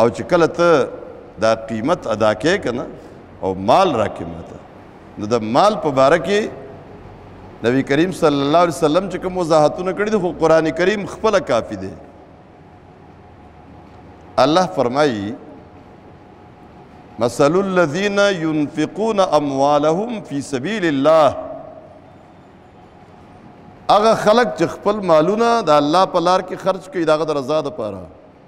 او چې کله ته دا قیمت ادا کې کنه او مال راکې ماته نو د مال په باره کې نبی کریم صلی الله علیه وسلم چې کوم وضاحتونه کړی دي خو قران کریم خپل کافی دی الله فرمایي مثل الذين ينفقون اموالهم في سبيل الله هغه خلک چې خپل مالونه د الله په لار کې خرج کوي دغه د رضا لپاره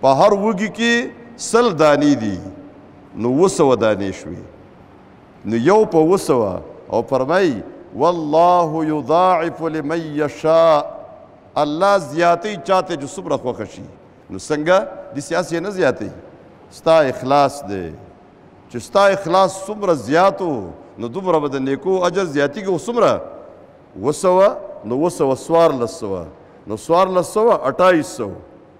په هر وږي کې سل دانې دي نو وسوه دانې شوي نو یو په وسوه او فرمای والله یضاعف لمن یشاء الله زیاتی چاته چې څومره خوښ شي نو څنګه د سیاسي نه زیاتی ستا اخلاص دی چې ستا اخلاص څومره زیاتو نو دومره به د نیکو اجر زیاتیږي او څومره وسوه نو وسوه سوار لسوه نو سوار لسوه اټایس سوه